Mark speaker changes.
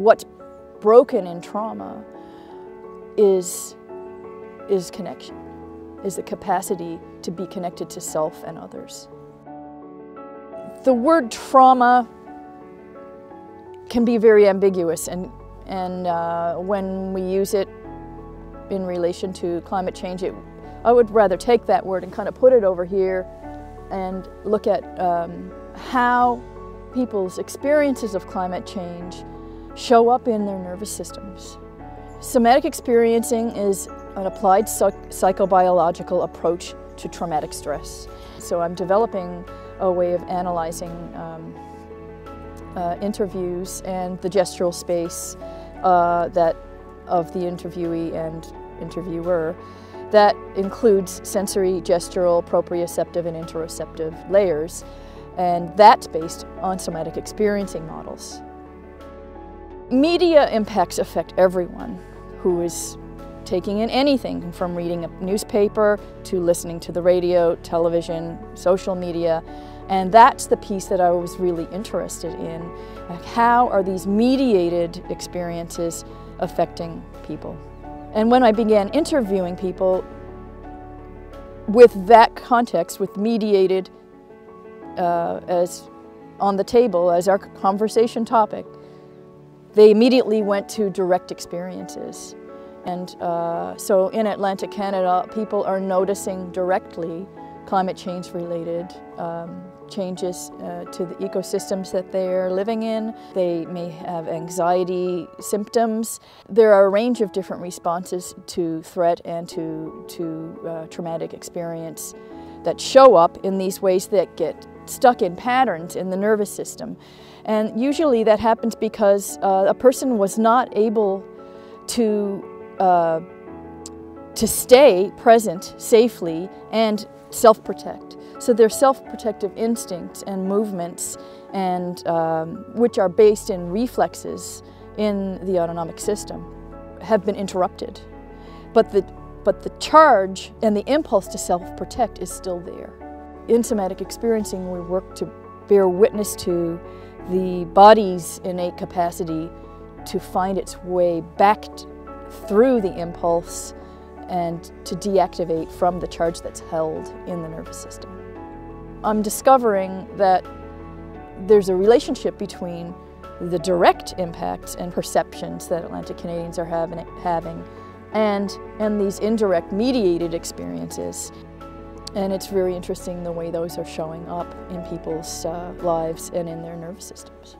Speaker 1: what's broken in trauma is, is connection, is the capacity to be connected to self and others. The word trauma can be very ambiguous and, and uh, when we use it in relation to climate change, it, I would rather take that word and kind of put it over here and look at um, how people's experiences of climate change show up in their nervous systems. Somatic experiencing is an applied psychobiological approach to traumatic stress. So I'm developing a way of analyzing um, uh, interviews and the gestural space uh, that of the interviewee and interviewer that includes sensory, gestural, proprioceptive, and interoceptive layers, and that's based on somatic experiencing models. Media impacts affect everyone who is taking in anything from reading a newspaper to listening to the radio, television, social media, and that's the piece that I was really interested in. Like how are these mediated experiences affecting people? And when I began interviewing people with that context, with mediated uh, as on the table as our conversation topic, they immediately went to direct experiences. And uh, so in Atlantic Canada, people are noticing directly climate change related um, changes uh, to the ecosystems that they're living in. They may have anxiety symptoms. There are a range of different responses to threat and to, to uh, traumatic experience that show up in these ways that stuck in patterns in the nervous system. And usually that happens because uh, a person was not able to, uh, to stay present safely and self-protect. So their self-protective instincts and movements, and um, which are based in reflexes in the autonomic system, have been interrupted. But the, but the charge and the impulse to self-protect is still there. In somatic experiencing, we work to bear witness to the body's innate capacity to find its way back through the impulse and to deactivate from the charge that's held in the nervous system. I'm discovering that there's a relationship between the direct impacts and perceptions that Atlantic Canadians are having, having and, and these indirect mediated experiences. And it's very interesting the way those are showing up in people's uh, lives and in their nervous systems.